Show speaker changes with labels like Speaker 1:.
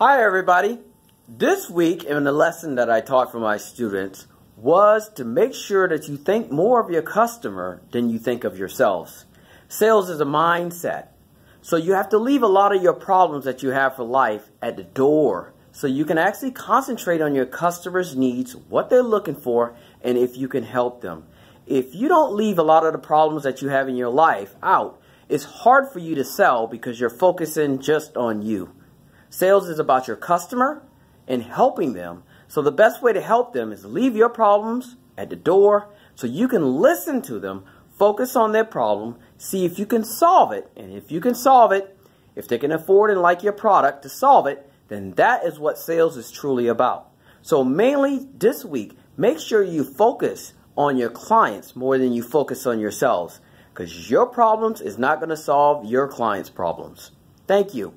Speaker 1: Hi everybody. This week in the lesson that I taught for my students was to make sure that you think more of your customer than you think of yourselves. Sales is a mindset. So you have to leave a lot of your problems that you have for life at the door so you can actually concentrate on your customers' needs, what they're looking for, and if you can help them. If you don't leave a lot of the problems that you have in your life out, it's hard for you to sell because you're focusing just on you. Sales is about your customer and helping them. So the best way to help them is leave your problems at the door so you can listen to them, focus on their problem, see if you can solve it. And if you can solve it, if they can afford and like your product to solve it, then that is what sales is truly about. So mainly this week, make sure you focus on your clients more than you focus on yourselves because your problems is not going to solve your clients' problems. Thank you.